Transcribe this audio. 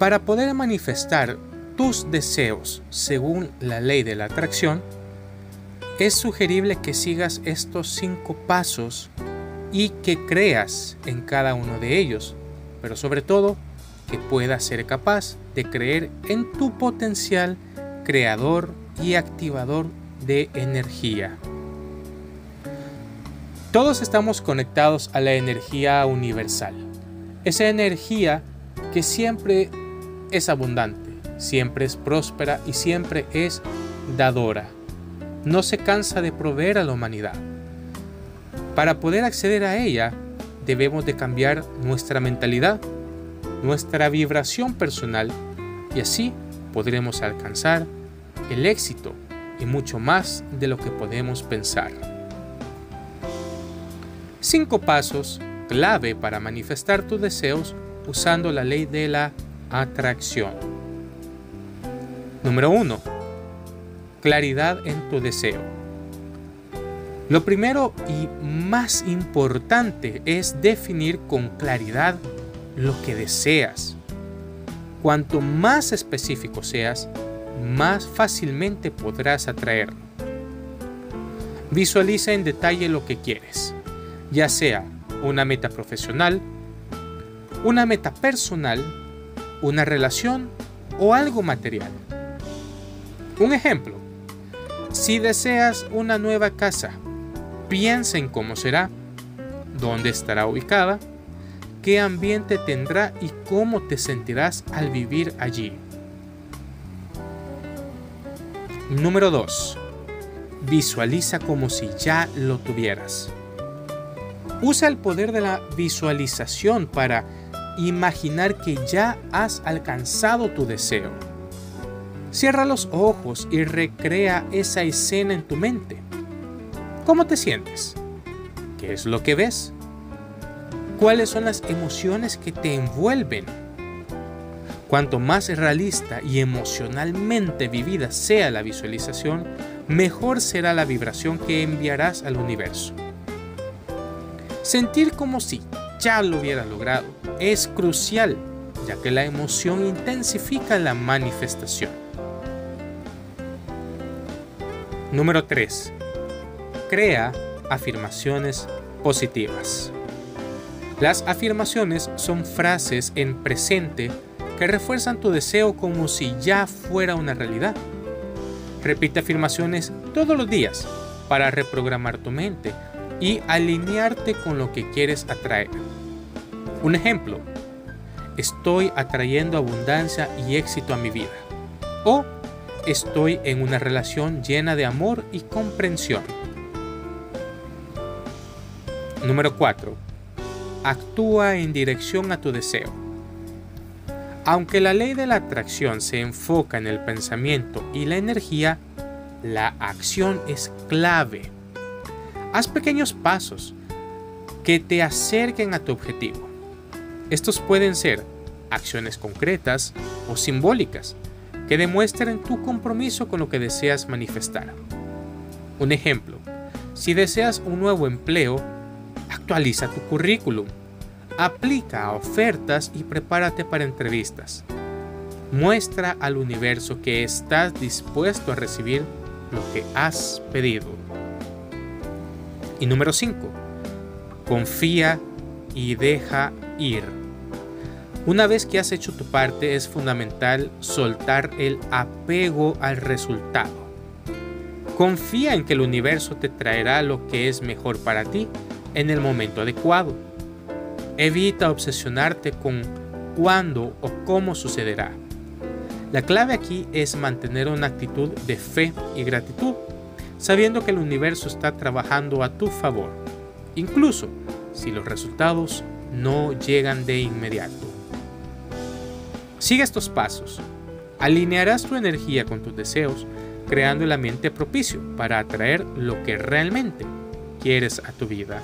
Para poder manifestar tus deseos según la ley de la atracción, es sugerible que sigas estos cinco pasos y que creas en cada uno de ellos, pero sobre todo que puedas ser capaz de creer en tu potencial creador y activador de energía. Todos estamos conectados a la energía universal, esa energía que siempre es abundante, siempre es próspera y siempre es dadora. No se cansa de proveer a la humanidad. Para poder acceder a ella, debemos de cambiar nuestra mentalidad, nuestra vibración personal y así podremos alcanzar el éxito y mucho más de lo que podemos pensar. Cinco pasos clave para manifestar tus deseos usando la ley de la atracción. Número 1. Claridad en tu deseo. Lo primero y más importante es definir con claridad lo que deseas. Cuanto más específico seas, más fácilmente podrás atraerlo. Visualiza en detalle lo que quieres, ya sea una meta profesional, una meta personal, una relación o algo material. Un ejemplo, si deseas una nueva casa, piensa en cómo será, dónde estará ubicada, qué ambiente tendrá y cómo te sentirás al vivir allí. Número 2. Visualiza como si ya lo tuvieras. Usa el poder de la visualización para imaginar que ya has alcanzado tu deseo. Cierra los ojos y recrea esa escena en tu mente. ¿Cómo te sientes? ¿Qué es lo que ves? ¿Cuáles son las emociones que te envuelven? Cuanto más realista y emocionalmente vivida sea la visualización, mejor será la vibración que enviarás al universo. Sentir como si ya lo hubiera logrado es crucial, ya que la emoción intensifica la manifestación. Número 3. Crea afirmaciones positivas. Las afirmaciones son frases en presente que refuerzan tu deseo como si ya fuera una realidad. Repite afirmaciones todos los días para reprogramar tu mente y alinearte con lo que quieres atraer. Un ejemplo, estoy atrayendo abundancia y éxito a mi vida. O estoy en una relación llena de amor y comprensión. Número 4. Actúa en dirección a tu deseo. Aunque la ley de la atracción se enfoca en el pensamiento y la energía, la acción es clave. Haz pequeños pasos que te acerquen a tu objetivo. Estos pueden ser acciones concretas o simbólicas que demuestren tu compromiso con lo que deseas manifestar. Un ejemplo, si deseas un nuevo empleo, actualiza tu currículum Aplica a ofertas y prepárate para entrevistas. Muestra al universo que estás dispuesto a recibir lo que has pedido. Y número 5. Confía y deja ir. Una vez que has hecho tu parte es fundamental soltar el apego al resultado. Confía en que el universo te traerá lo que es mejor para ti en el momento adecuado Evita obsesionarte con cuándo o cómo sucederá. La clave aquí es mantener una actitud de fe y gratitud, sabiendo que el universo está trabajando a tu favor, incluso si los resultados no llegan de inmediato. Sigue estos pasos. Alinearás tu energía con tus deseos, creando el ambiente propicio para atraer lo que realmente quieres a tu vida.